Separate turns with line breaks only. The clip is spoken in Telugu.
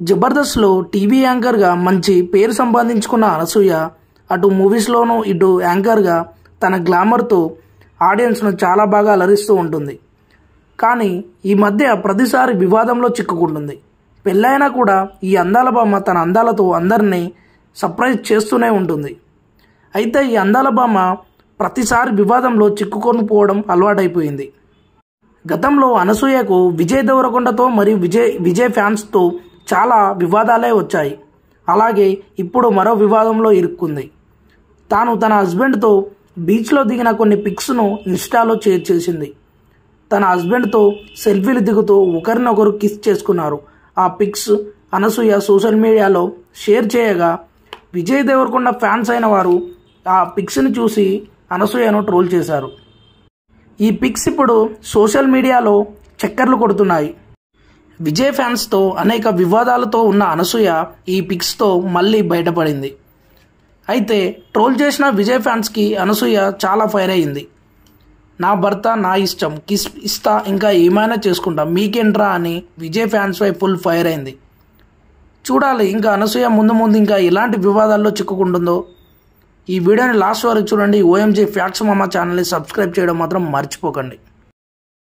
జబర్దస్త్లో టీవీ యాంకర్గా మంచి పేరు సంపాదించుకున్న అనసూయ అటు మూవీస్లోనూ ఇటు యాంకర్గా తన గ్లామర్తో ఆడియన్స్ను చాలా బాగా అలరిస్తూ ఉంటుంది. కానీ ఈ మధ్య ప్రతిసారి వివాదంలో చిక్కుకుంటుంది. పెళ్ళైనా కూడా ఈ అందాల బామ్మ తన అందాలతో అందరినీ సర్ప్రైజ్ చేస్తూనే ఉంటుంది. అయితే ఈ అందాల బామ్మ ప్రతిసారి వివాదంలో చిక్కుకొని పోవడం అలవాటైపోయింది. గతంలో అనసూయకు విజయ్ దేవరకొండతో మరియు విజయ్ విజయ్ ఫ్యాన్స్తో చాలా వివాదాలే వచ్చాయి. అలాగే ఇప్పుడు మరో వివాదంలో ఇరుక్కుంది. తాను తన హస్బెండ్తో బీచ్లో దిగిన కొన్ని పిక్స్ను ఇన్స్టాలో షేర్ చేసింది. తన హస్బెండ్తో సెల్ఫీలు దిగుతూ ఒకరినొకరు కిస్ చేసుకున్నారు. ఆ పిక్స్ అనసూయ సోషల్ మీడియాలో షేర్ చేయగా విజయ్ దేవరకొండ ఫ్యాన్స్ అయిన వారు ఆ పిక్స్ని చూసి అనసూయను ట్రోల్ చేశారు. ఈ పిక్స్ ఇప్పుడు సోషల్ మీడియాలో చక్కర్లు కొడుతున్నాయి. విజయ్ ఫ్యాన్స్తో అనేక వివాదాలతో ఉన్న అనసూయ ఈ పిక్స్తో మళ్ళీ బయటపడింది. అయితే ట్రోల్ చేసిన విజయ్ ఫ్యాన్స్కి అనసూయ చాలా ఫైర్ అయ్యింది. నా భర్త నా ఇష్టం కిస్ ఇస్తా ఇంకా ఏమైనా చేసుకుంటా మీకేంట్రా అని విజయ్ ఫ్యాన్స్ పై ఫుల్ ఫైర్ అయింది. చూడాలి ఇంకా అనసూయ ముందు ముందు ఇంకా ఎలాంటి వివాదాల్లో చిక్కుకుంటుందో. ఈ వీడియోని లాస్ట్ వరకు చూడండి. ఓఎంజే ఫ్యాక్స్ మామ ఛానల్ని సబ్స్క్రైబ్ చేయడం మాత్రం మర్చిపోకండి.